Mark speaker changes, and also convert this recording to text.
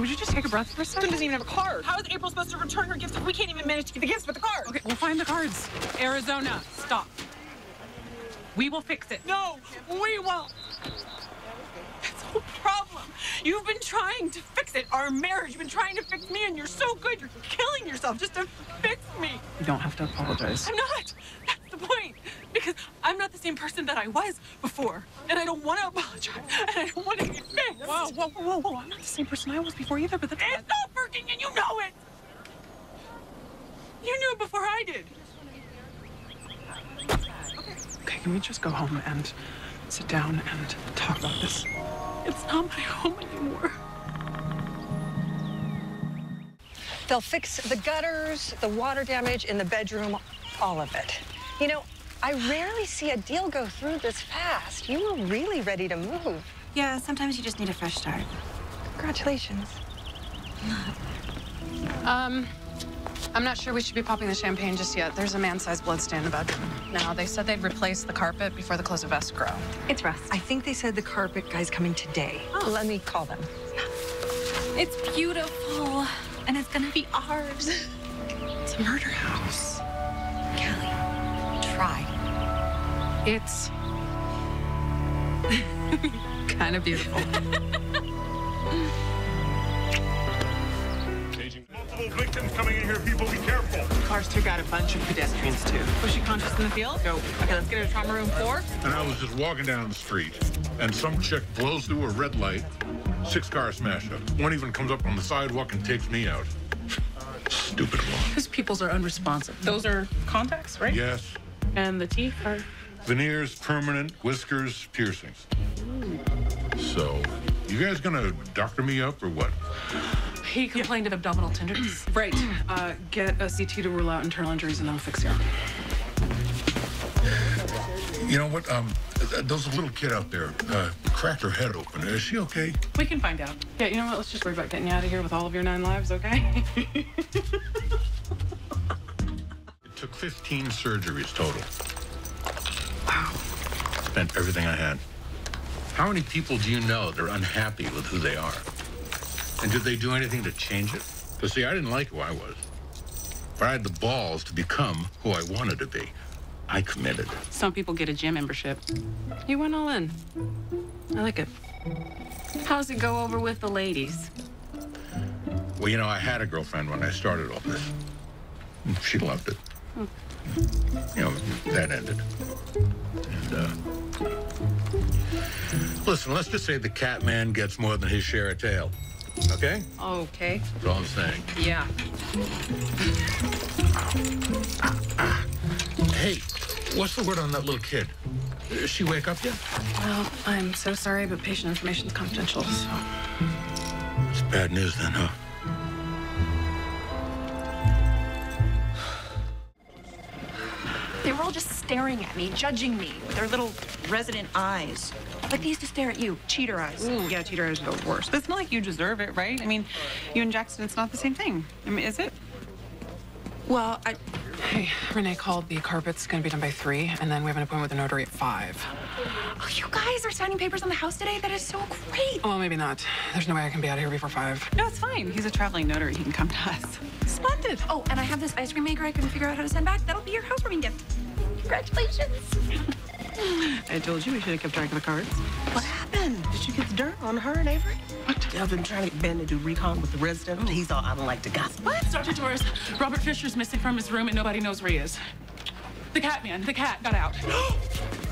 Speaker 1: Would you just take a breath for a second?
Speaker 2: doesn't even have a card. How is April supposed to return her gifts if we can't even manage to get the gifts with the card?
Speaker 1: Okay, we'll find the cards. Arizona, stop. We will fix it.
Speaker 2: No, we won't. That's the whole problem. You've been trying to fix it. Our marriage. You've been trying to fix me, and you're so good. You're killing yourself just to fix me.
Speaker 1: You don't have to apologize.
Speaker 2: I'm not. That's the point. Because I'm not the same person that I was before. And I don't want to apologize. And I don't want to get fixed.
Speaker 1: Whoa, whoa, whoa, whoa. I'm not the same person I was before either, but that's
Speaker 2: It's not working, and you know it. You knew it before I did.
Speaker 1: Okay, can we just go home and sit down and talk about this?
Speaker 2: It's not my home anymore.
Speaker 3: They'll fix the gutters, the water damage in the bedroom, all of it. You know, I rarely see a deal go through this fast. You were really ready to move.
Speaker 4: Yeah, sometimes you just need a fresh start.
Speaker 3: Congratulations.
Speaker 5: Um, I'm not sure we should be popping the champagne just yet. There's a man-sized blood stain in the bedroom. Now, they said they'd replace the carpet before the close of escrow.
Speaker 4: It's Russ.
Speaker 3: I think they said the carpet guy's coming today. Let me call them.
Speaker 4: It's beautiful, and it's gonna be ours.
Speaker 1: It's a murder house.
Speaker 4: Kelly, try.
Speaker 5: It's kind of beautiful.
Speaker 6: Multiple victims coming in here. People, be careful.
Speaker 1: Cars took out a bunch of pedestrians too. Was she conscious in the field? No. Okay, let's get her to trauma room four.
Speaker 6: And I was just walking down the street, and some chick blows through a red light. Six cars smash up. One even comes up on the sidewalk and takes me out. Stupid woman.
Speaker 1: His pupils are unresponsive. Those are contacts, right?
Speaker 6: Yes.
Speaker 1: And the teeth are.
Speaker 6: Veneers, permanent, whiskers, piercings. So, you guys gonna doctor me up or what?
Speaker 1: He complained of abdominal tenderness. right. Uh, get a CT to rule out internal injuries and then we'll fix you.
Speaker 6: You know what? Um, there's a little kid out there. Uh, cracked her head open. Is she okay?
Speaker 1: We can find out. Yeah, you know what? Let's just worry about getting you out of here with all of your nine lives, okay?
Speaker 6: It took 15 surgeries total. Wow. Spent everything I had. How many people do you know that are unhappy with who they are? And did they do anything to change it? Because, see, I didn't like who I was. But I had the balls to become who I wanted to be. I committed.
Speaker 1: Some people get a gym membership. You went all in. I like it. How's it go over with the ladies?
Speaker 6: Well, you know, I had a girlfriend when I started all this. She loved it. You know, that ended. And, uh, listen, let's just say the cat man gets more than his share of tail. Okay?
Speaker 1: Okay.
Speaker 6: That's all I'm saying.
Speaker 1: Yeah.
Speaker 6: Hey, what's the word on that little kid? Does she wake up yet?
Speaker 5: Well, I'm so sorry, but patient information is confidential, so.
Speaker 6: It's bad news then, huh?
Speaker 4: They were all just staring at me, judging me with their little resident eyes. Like they used to stare at you, cheater eyes.
Speaker 1: Ooh, yeah, cheater eyes are the worst. But it's not like you deserve it, right? I mean, you and Jackson, it's not the same thing. I mean, is it?
Speaker 4: Well, I.
Speaker 1: Hey, Renee called. The carpet's gonna be done by three, and then we have an appointment with the notary at five.
Speaker 4: Oh, you guys are signing papers on the house today? That is so great.
Speaker 1: Well, maybe not. There's no way I can be out of here before five. No, it's fine. He's a traveling notary. He can come to us.
Speaker 4: Splendid. Oh, and I have this ice cream maker I couldn't figure out how to send back. That'll be your housewarming gift. Congratulations.
Speaker 1: I told you we should have kept track of the cards.
Speaker 7: What happened? Did you get the dirt on her and Avery? What? I've been trying to get Ben to do recon with the resident. He's all, I don't like to gossip.
Speaker 1: What? Dr. Torres, Robert Fisher's missing from his room and nobody knows where he is. The cat man, the cat got out.